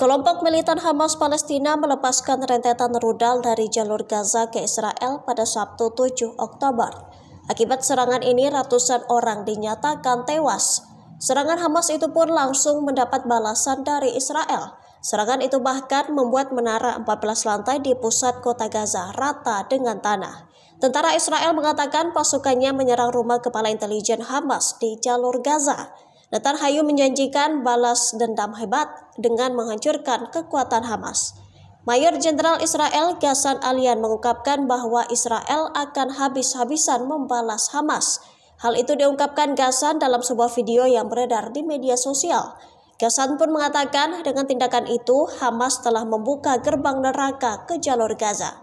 Kelompok militan Hamas Palestina melepaskan rentetan rudal dari jalur Gaza ke Israel pada Sabtu 7 Oktober. Akibat serangan ini ratusan orang dinyatakan tewas. Serangan Hamas itu pun langsung mendapat balasan dari Israel. Serangan itu bahkan membuat menara 14 lantai di pusat kota Gaza rata dengan tanah. Tentara Israel mengatakan pasukannya menyerang rumah kepala intelijen Hamas di jalur Gaza. Netanyahu menjanjikan balas dendam hebat dengan menghancurkan kekuatan Hamas. Mayor Jenderal Israel Ghassan Alian mengungkapkan bahwa Israel akan habis-habisan membalas Hamas. Hal itu diungkapkan Ghassan dalam sebuah video yang beredar di media sosial. Ghassan pun mengatakan dengan tindakan itu Hamas telah membuka gerbang neraka ke jalur Gaza.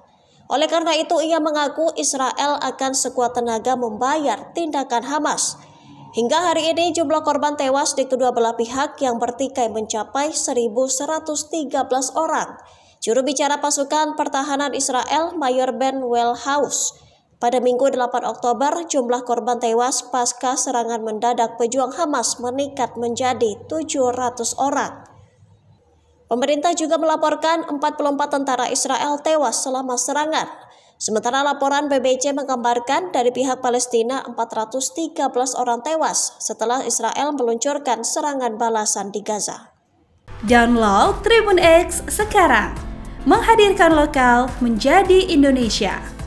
Oleh karena itu ia mengaku Israel akan sekuat tenaga membayar tindakan Hamas. Hingga hari ini jumlah korban tewas di kedua belah pihak yang bertikai mencapai 1.113 orang. Juru bicara pasukan pertahanan Israel Mayor Ben Wellhouse pada Minggu 8 Oktober, jumlah korban tewas pasca serangan mendadak pejuang Hamas meningkat menjadi 700 orang. Pemerintah juga melaporkan 44 tentara Israel tewas selama serangan. Sementara laporan BBC menggambarkan dari pihak Palestina 413 orang tewas setelah Israel meluncurkan serangan balasan di Gaza. Download Tribun X sekarang, menghadirkan lokal menjadi Indonesia.